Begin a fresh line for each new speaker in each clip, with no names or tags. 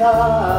Ah.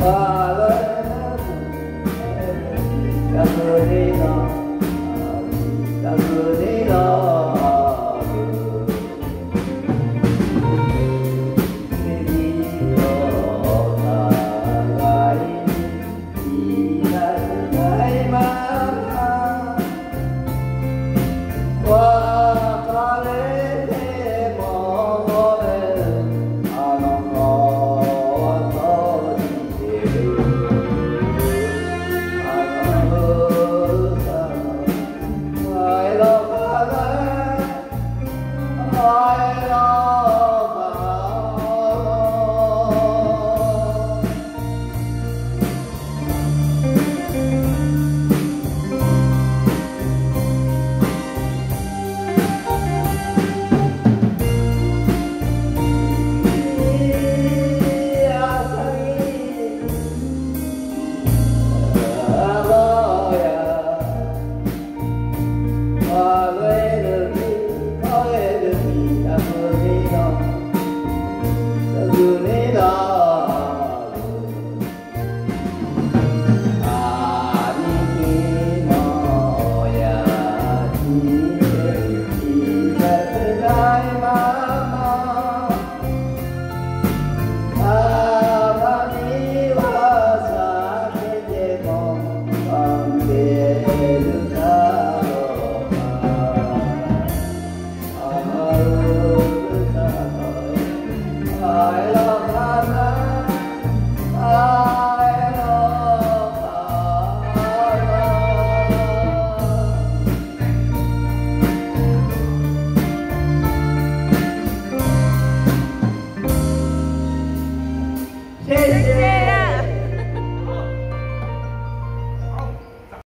Hare Ram, Hare Ooh. Hey.